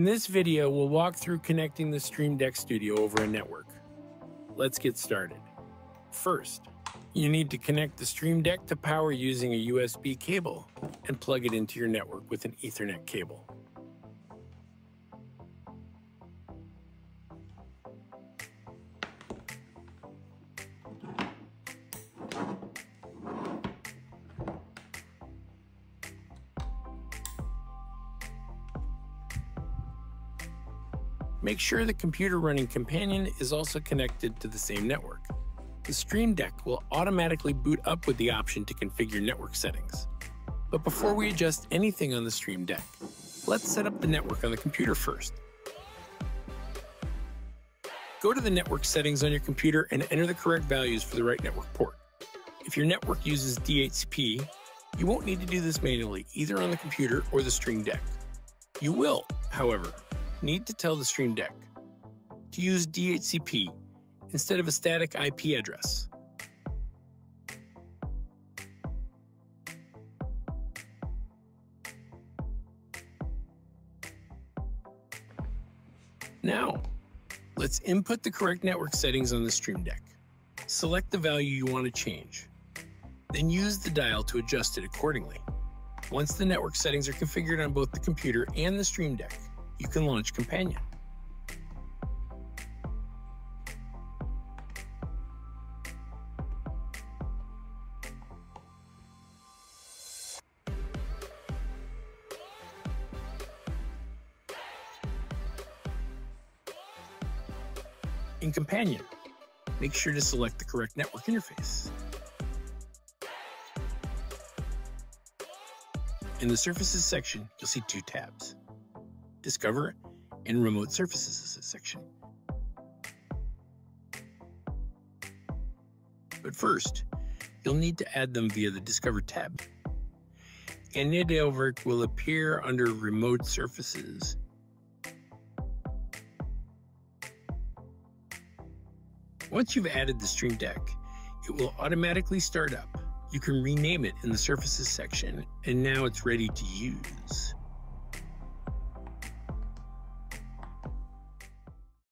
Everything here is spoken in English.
In this video, we'll walk through connecting the Stream Deck Studio over a network. Let's get started. First, you need to connect the Stream Deck to power using a USB cable and plug it into your network with an Ethernet cable. Make sure the computer running Companion is also connected to the same network. The Stream Deck will automatically boot up with the option to configure network settings. But before we adjust anything on the Stream Deck, let's set up the network on the computer first. Go to the network settings on your computer and enter the correct values for the right network port. If your network uses DHCP, you won't need to do this manually either on the computer or the Stream Deck. You will, however, need to tell the Stream Deck to use DHCP instead of a static IP address. Now, let's input the correct network settings on the Stream Deck. Select the value you want to change. Then use the dial to adjust it accordingly. Once the network settings are configured on both the computer and the Stream Deck, you can launch Companion. In Companion, make sure to select the correct network interface. In the Surfaces section, you'll see two tabs. Discover, and Remote Surfaces section. But first, you'll need to add them via the Discover tab. And Edelwerk will appear under Remote Surfaces. Once you've added the Stream Deck, it will automatically start up. You can rename it in the Surfaces section, and now it's ready to use.